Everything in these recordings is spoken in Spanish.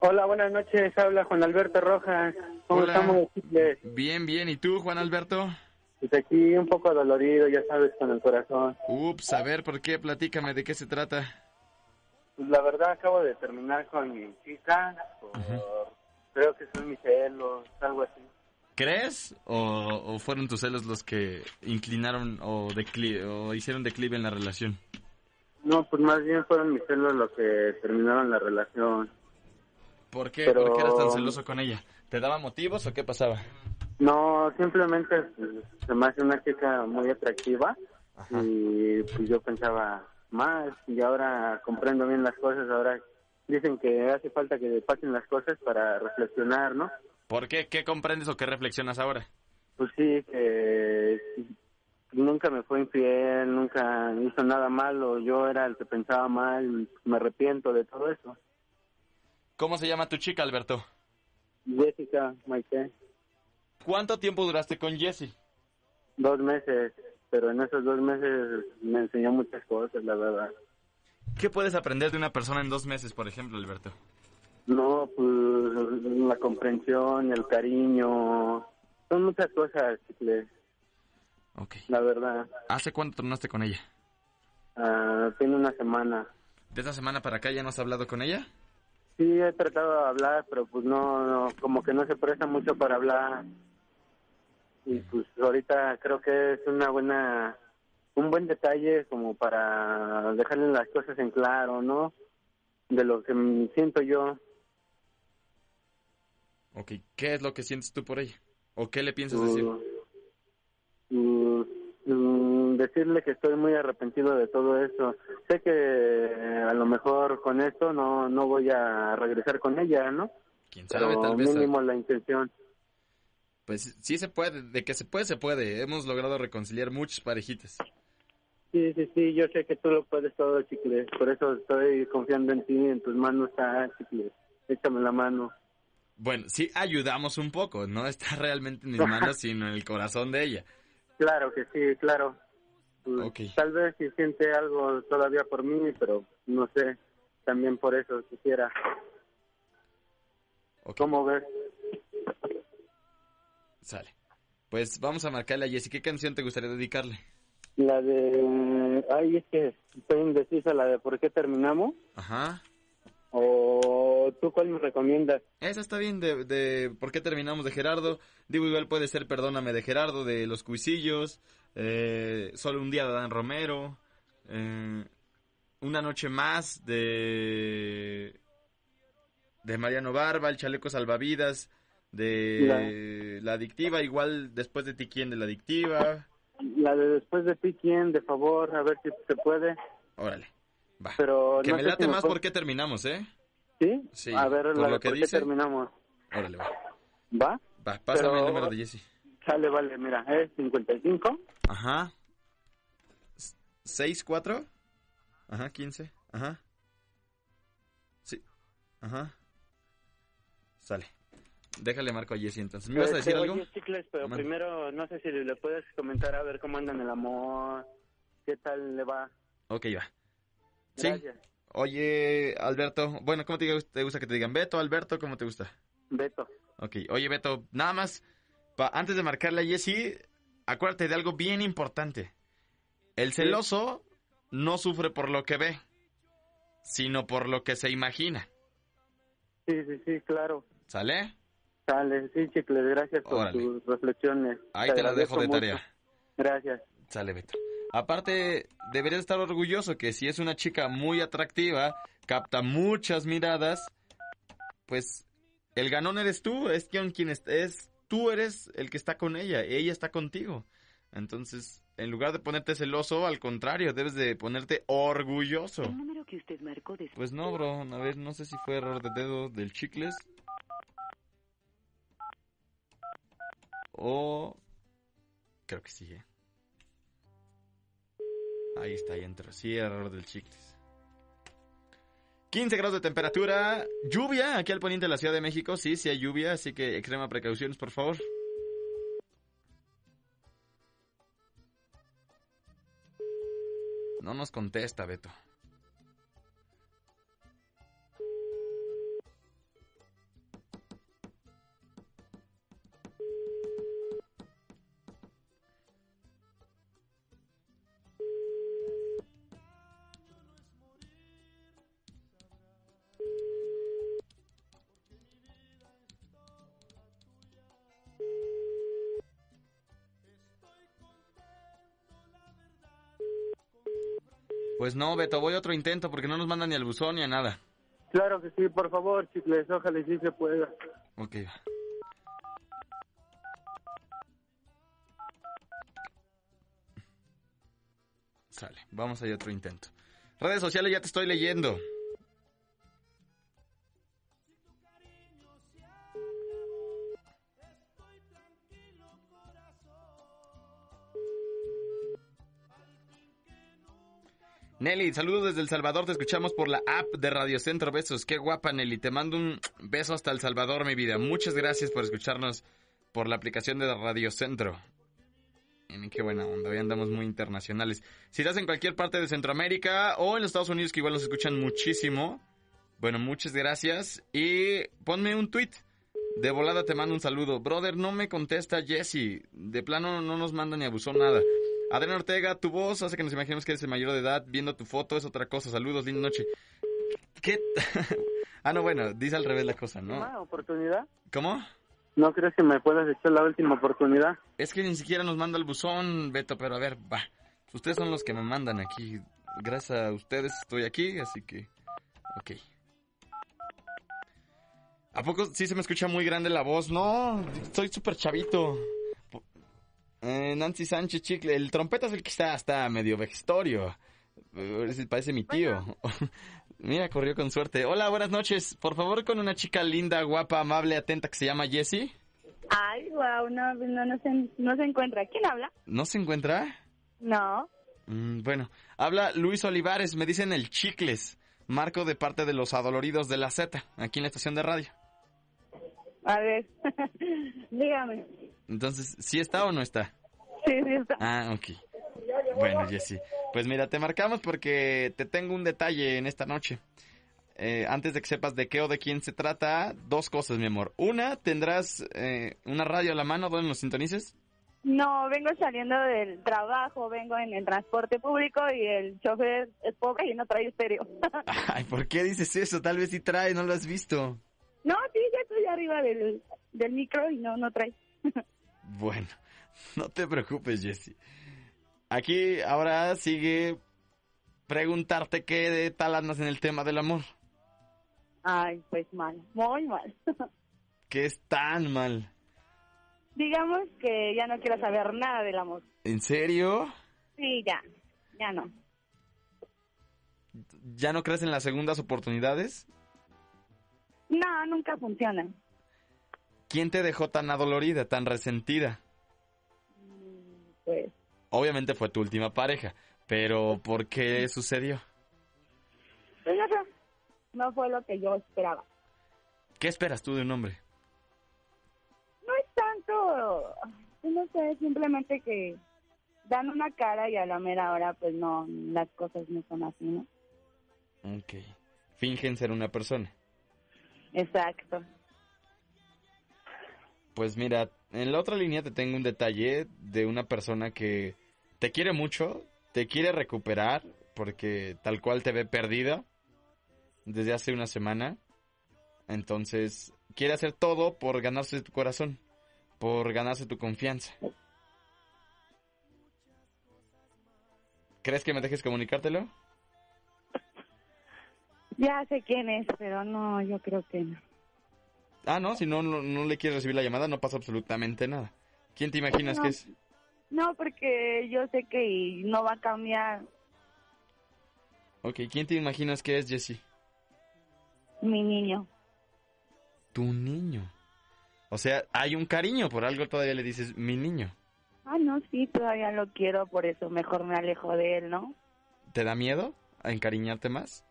Hola, buenas noches. Habla Juan Alberto Rojas. ¿Cómo Hola. estamos? Bien, bien. ¿Y tú, Juan Alberto? Pues aquí un poco dolorido, ya sabes, con el corazón. Ups, a ver, ¿por qué? Platícame, ¿de qué se trata? Pues la verdad acabo de terminar con mi chica por... Creo que son mis celos, algo así. ¿Crees? ¿O, o fueron tus celos los que inclinaron o, decli- o hicieron declive en la relación? No, pues más bien fueron mis celos los que terminaron la relación. ¿Por qué? Pero- ¿Por qué eras tan celoso con ella? ¿Te daba motivos o qué pasaba? No, simplemente pues, se me hace una chica muy atractiva Ajá. y pues yo pensaba más y ahora comprendo bien las cosas, ahora dicen que hace falta que pasen las cosas para reflexionar, ¿no? ¿Por qué? ¿Qué comprendes o qué reflexionas ahora? Pues sí, que nunca me fue infiel, nunca hizo nada malo, yo era el que pensaba mal, me arrepiento de todo eso. ¿Cómo se llama tu chica, Alberto? Jessica, Maite, ¿Cuánto tiempo duraste con Jessie? dos meses, pero en esos dos meses me enseñó muchas cosas, la verdad. ¿Qué puedes aprender de una persona en dos meses, por ejemplo, Alberto? No, pues la comprensión, el cariño, son muchas cosas, chicles, Ok. la verdad. ¿Hace cuánto tornaste con ella? Ah, tiene una semana. ¿De esta semana para acá ya no has hablado con ella? Sí, he tratado de hablar, pero pues no, no, como que no se presta mucho para hablar. Y pues ahorita creo que es una buena, un buen detalle como para dejarle las cosas en claro, ¿no? De lo que siento yo. Ok. ¿Qué es lo que sientes tú por ella? ¿O qué le piensas Uh, decir? uh, mm, decirle que estoy muy arrepentido de todo eso. Sé que eh, a lo mejor con esto no, no voy a regresar con ella, ¿no? ¿Quién sabe? Pero Tal vez... mínimo la intención. Pues sí se puede. De que se puede, se puede. Hemos logrado reconciliar muchas parejitas. Sí, sí, sí, yo sé que tú lo puedes todo, Chicles. Por eso estoy confiando en ti, en tus manos está, Chicles. Échame la mano. Bueno, sí ayudamos un poco. No está realmente en mis manos, sino en el corazón de ella. Claro que sí, claro. Pues. Tal vez si siente algo todavía por mí, pero no sé. También por eso quisiera. Ok, ¿Cómo ves? Sale. Pues vamos a marcarle a Jessie. ¿Qué canción te gustaría dedicarle? La de... Ay, es que estoy indecisa, la de por qué terminamos. Ajá. ¿O tú cuál me recomiendas? Esa está bien de, de ¿Por qué terminamos de Gerardo? Digo, igual puede ser Perdóname de Gerardo, de Los Cuisillos, eh, Solo un día de Dan Romero, eh, Una noche más de de Mariano Barba, El chaleco salvavidas, de La adictiva, igual después de ti quién de La adictiva. La de después de ti, ¿quién? De favor, a ver si se puede. Órale. Va. Pero que no me late si más por qué terminamos, ¿eh? ¿Sí? Sí, A ver, por la lo que dice. terminamos. Órale, va. ¿Va? Va, pásame Pero- el número de Jessie. Sale, vale, mira, es 55 Ajá. ¿Seis, cuatro? Ajá, quince. Ajá. Sí. Ajá. Sale. Déjale marco a Jessie entonces. ¿Me ibas a decir Este, algo? Oye, Chicles, pero primero no sé si le puedes comentar a ver cómo anda en el amor, qué tal le va. Ok, va. Sí. Gracias. Oye, Alberto. Bueno, ¿cómo te, te gusta que te digan? Beto, Alberto, ¿cómo te gusta? Beto. Ok. Oye, Beto, nada más. Antes de marcarle a Jessie, acuérdate de algo bien importante. El celoso no sufre por lo que ve, sino por lo que se imagina. Sí, sí, sí, claro. ¿Sale? Sale, sí, Chicles, gracias por Órale. tus reflexiones. Ahí te la agradezco dejo de mucho. tarea. Gracias. Sale, Beto. Aparte, deberías estar orgulloso que si es una chica muy atractiva, capta muchas miradas, pues el ganón eres tú, es quien, quien es, es- tú eres el que está con ella, ella está contigo. Entonces, en lugar de ponerte celoso, al contrario, debes de ponerte orgulloso. El número que usted marcó después. Pues no, bro, a ver, no sé si fue error de dedo del chicles. O... Creo que sí, ¿eh? Ahí está, ya entró. Sí, error del chicles. 15 grados de temperatura. Lluvia aquí al poniente de la Ciudad de México. Sí, sí hay lluvia, así que extrema precauciones, por favor. No nos contesta, Beto. Pues no, Beto, voy a otro intento porque no nos mandan ni al buzón ni a nada. Claro que sí, por favor, chicles, ojalá y sí se pueda. Ok, va. Sale, vamos a ir a otro intento. Redes sociales ya te estoy leyendo. Nelly, saludos desde El Salvador, te escuchamos por la app de Radio Centro. Besos, qué guapa Nelly, te mando un beso hasta El Salvador, mi vida. Muchas gracias por escucharnos por la aplicación de Radio Centro. Mm, Qué buena onda, hoy andamos muy internacionales. Si estás en cualquier parte de Centroamérica o en los Estados Unidos, que igual los escuchan muchísimo, bueno, muchas gracias. Y ponme un tweet. De volada te mando un saludo. Brother, no me contesta Jesse. De plano no nos manda ni abusó nada. Adrián Ortega, tu voz hace que nos imaginemos que eres el mayor de edad. Viendo tu foto es otra cosa. Saludos, linda noche. ¿Qué? ah, no, bueno, dice al revés la cosa, ¿no? ¿Última oportunidad? ¿Cómo? ¿No crees que me puedas echar la última oportunidad? Es que ni siquiera nos manda el buzón, Beto, pero a ver, va. Ustedes son los que me mandan aquí. Gracias a ustedes estoy aquí, así que... Ok. ¿A poco sí se me escucha muy grande la voz? No, soy súper chavito. Eh, Nancy Sánchez Chicle, el trompeta es el que está hasta medio vejestorio. Eh, Parece mi tío. Mira, corrió con suerte. Hola, buenas noches. Por favor, con una chica linda, guapa, amable, atenta que se llama Jessie. Ay, wow, no, no, no, se, no se encuentra. ¿Quién habla? ¿No se encuentra? No. Mm, bueno, habla Luis Olivares, me dicen el Chicles. Marco de parte de los adoloridos de la Z, aquí en la estación de radio. A ver, dígame. Entonces, ¿sí está o no está? Sí, sí está. Ah, ok. Bueno, Jessy. Pues mira, te marcamos porque te tengo un detalle en esta noche. Eh, antes de que sepas de qué o de quién se trata, dos cosas, mi amor. Una, tendrás eh, una radio a la mano donde nos sintonices. No, vengo saliendo del trabajo, vengo en el transporte público y el chofer es poca y no trae estéreo. Ay, ¿por qué dices eso? Tal vez sí trae, no lo has visto. no, sí, ya estoy arriba del, del micro y no, no trae. Bueno, no te preocupes, Jessy. Aquí ahora sigue preguntarte qué de tal andas en el tema del amor. Ay, pues mal, muy mal. ¿Qué es tan mal? Digamos que ya no quiero saber nada del amor. ¿En serio? Sí, ya, ya no. ¿Ya no crees en las segundas oportunidades? No, nunca funciona. ¿Quién te dejó tan adolorida, tan resentida? Pues, Obviamente fue tu última pareja, pero ¿por qué sucedió? pues no sé, no fue lo que yo esperaba. ¿Qué esperas tú de un hombre? No es tanto, no sé, simplemente que dan una cara y a la mera hora pues no, las cosas no son así, ¿no? Ok. Fingen ser una persona. Exacto. Pues mira, en la otra línea te tengo un detalle de una persona que te quiere mucho, te quiere recuperar, porque tal cual te ve perdida desde hace una semana. Entonces, quiere hacer todo por ganarse tu corazón, por ganarse tu confianza. ¿Crees que me dejes comunicártelo? Ya sé quién es, pero no, yo creo que no. Ah, no, si no, no, no le quieres recibir la llamada, no pasa absolutamente nada. ¿Quién te imaginas No. que es? No, porque yo sé que no va a cambiar Ok, ¿quién te imaginas que es, Jessie? mi niño. Tu niño. O sea, hay un cariño, por algo todavía le dices mi niño. Ah, no, sí, todavía lo quiero, por eso mejor me alejo de él, ¿no? ¿Te da miedo a encariñarte más?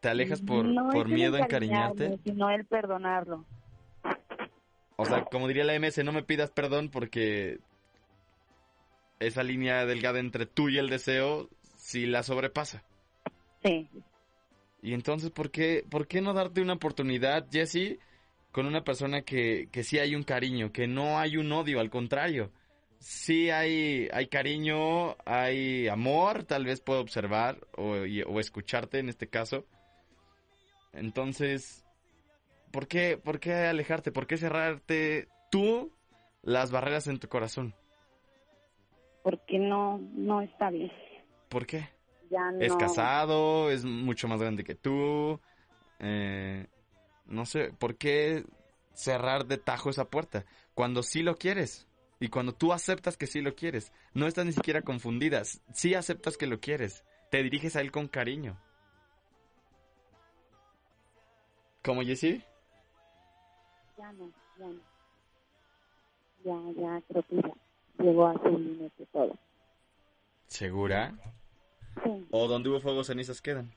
¿Te alejas por, No por miedo a encariñarte? Sino el perdonarlo. O sea, como diría la MS, no me pidas perdón porque esa línea delgada entre tú y el deseo si la sobrepasa. Sí. Y entonces, ¿por qué, ¿por qué no darte una oportunidad, Jesse, con una persona que, que sí hay un cariño, que no hay un odio, al contrario? Sí hay, hay cariño, hay amor, tal vez puedo observar o, y- o escucharte en este caso. Entonces, ¿por qué, ¿por qué alejarte? ¿Por qué cerrarte tú las barreras en tu corazón? Porque no, no está bien. ¿Por qué? ya no. Es casado, es mucho más grande que tú. Eh, no sé, ¿por qué cerrar de tajo esa puerta? Cuando sí lo quieres. Y cuando tú aceptas que sí lo quieres. No estás ni siquiera confundida. Sí aceptas que lo quieres. Te diriges a él con cariño. ¿Cómo, Jessie? Ya no, ya no. Ya, ya, creo que ya llegó a su límite todo. ¿Segura? Sí, ¿O donde hubo fuego cenizas quedan?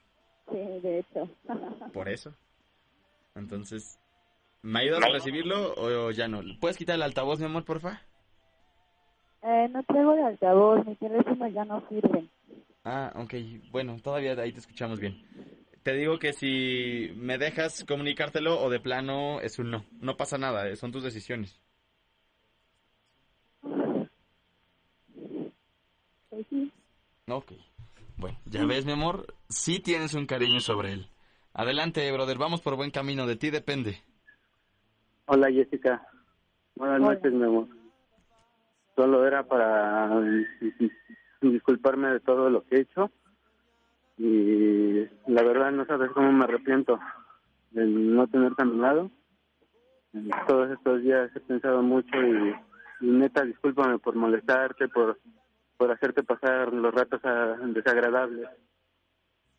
sí, de hecho. Por eso. Entonces, ¿me ayudas a recibirlo o ya no? ¿Puedes quitar el altavoz, mi amor, porfa? eh, no traigo el altavoz, mi teléfono ya no sirve. Ah, ok. Bueno, todavía ahí te escuchamos bien. Te digo que si me dejas comunicártelo o de plano es un no. No pasa nada, eh, son tus decisiones. Pues sí, Ok. Bueno, ya ves, mi amor, sí tienes un cariño sobre él. Adelante, brother, vamos por buen camino, de ti depende. Hola Jessica, buenas Hola. noches mi amor. Solo era para eh, disculparme de todo lo que he hecho y la verdad no sabes cómo me arrepiento de no lado. En Todos estos días he pensado mucho y, y neta discúlpame por molestarte, por, por hacerte pasar los ratos desagradables.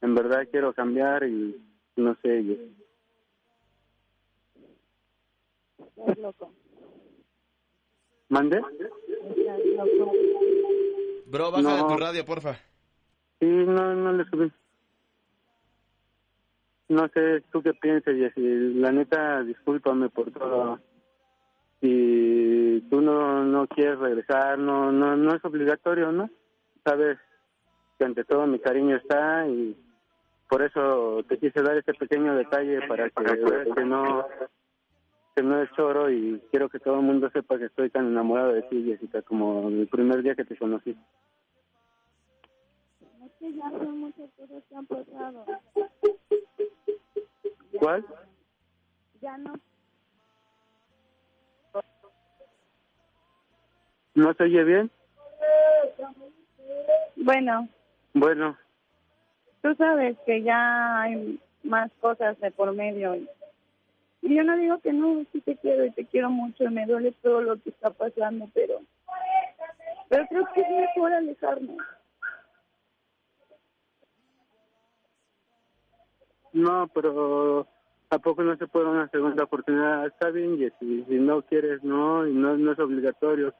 En verdad quiero cambiar y no sé, estás loco. ¿Mande? Estás loco. Bro, baja de tu radio, porfa. Sí, no, no le subí. No sé, tú qué piensas, Jessy. La neta, discúlpame por todo. Si tú no, no quieres regresar, no, no, no es obligatorio, ¿no? Sabes que ante todo mi cariño está y por eso te quise dar este pequeño detalle para que que no, que no es choro y quiero que todo el mundo sepa que estoy tan enamorado de ti, Jessica, como el primer día que te conocí. Que ya son muchas cosas que han pasado. ¿Cuál? Ya no. ¿No se oye bien? Bueno, Bueno, tú sabes que ya hay más cosas de por medio. Y, y yo no digo que no, sí te quiero y te quiero mucho y me duele todo lo que está pasando, pero, pero creo que es mejor alejarnos. No, pero ¿a poco no se puede una segunda oportunidad? Está bien, Jessy, si no quieres, no, y no, no es obligatorio.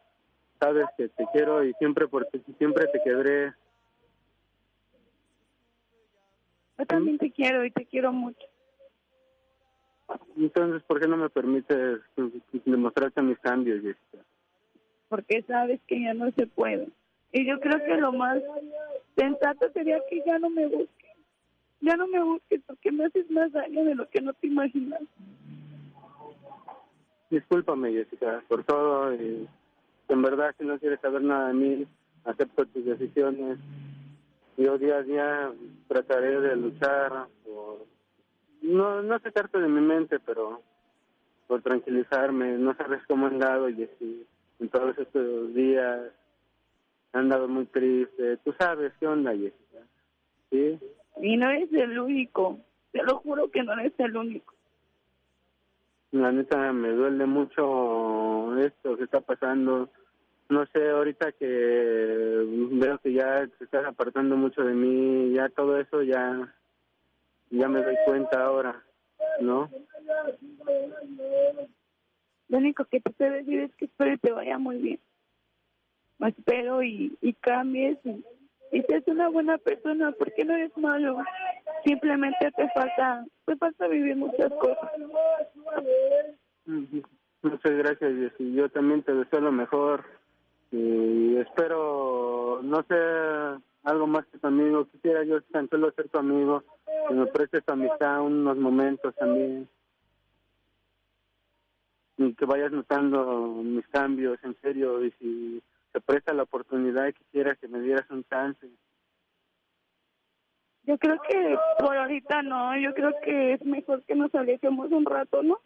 Sabes que te quiero y siempre porque siempre te quedaré. Yo también te quiero y te quiero mucho. Entonces, ¿por qué no me permites demostrarte mis cambios, Jessica? porque sabes que ya no se puede. Y yo creo que lo más sensato sería que ya no me busques. Ya no me busques porque me haces más daño de lo que no te imaginas. Discúlpame, Jessica, por todo. Y en verdad, si no quieres saber nada de mí, acepto tus decisiones. Yo día a día trataré de luchar por... No, no sacarte de mi mente, pero por tranquilizarme. No sabes cómo he andado, Jessy. En todos estos días he andado muy triste. Tú sabes qué onda, Jessica. ¿Sí? Y no eres el único. Te lo juro que no eres el único. La neta me duele mucho esto que está pasando. No sé, ahorita que veo que ya te estás apartando mucho de mí, ya todo eso ya ya me doy cuenta ahora, ¿no? Lo único que te sé decir es que espero y te vaya muy bien. Espero y, y cambies y, y seas una buena persona porque no eres malo. Simplemente te falta, te falta vivir muchas cosas. Muchas gracias, Jessy. Yo también te deseo lo mejor y espero no ser algo más que tu amigo. Quisiera yo tan solo ser tu amigo, que me prestes tu amistad unos momentos también. Y que vayas notando mis cambios, en serio, y si se presta la oportunidad, quisiera que me dieras un chance. Yo creo que por ahorita no, yo creo que es mejor que nos alejemos un rato, ¿no?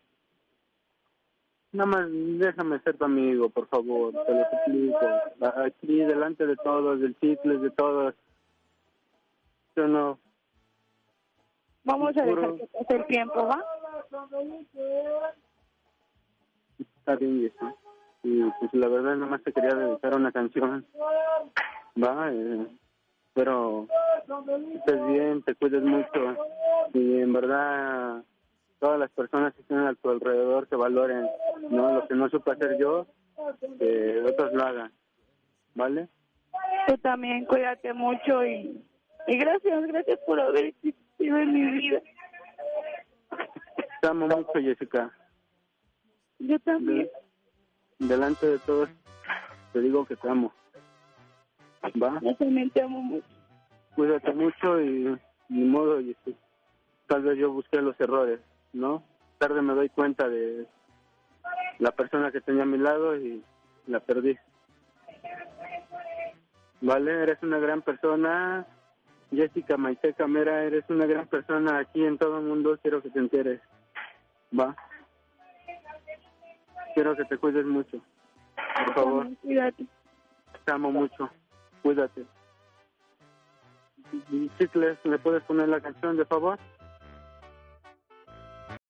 Nada más déjame ser tu amigo, por favor, te lo suplico. Aquí, delante de todos, del chicles, de todos. ¿sí o no? Vamos a dejar que pase el tiempo, ¿va? Está bien, Jessy. Y pues la verdad nomás te quería dedicar una canción. Va, eh, pero estés bien, te cuides mucho. Y en verdad todas las personas que estén a tu alrededor te valoren. No, lo que no supe hacer yo, que otros lo hagan. ¿Vale? Tú también cuídate mucho y, y gracias, gracias por haber existido en mi vida. Te amo mucho, Jessica. Yo también. De- delante de todos te digo que te amo. Va, Yo también te amo mucho. cuídate mucho y ni modo, Jessy. Tal vez yo busqué los errores, ¿no? Tarde me doy cuenta de la persona que tenía a mi lado y la perdí. Vale, eres una gran persona. Jessica Maite Camera, eres una gran persona aquí en todo el mundo. Quiero que te enteres. Va. Quiero que te cuides mucho. Por favor, También Cuídate. te amo mucho. Cuídate. Chicles, ¿le puedes poner la canción, de favor?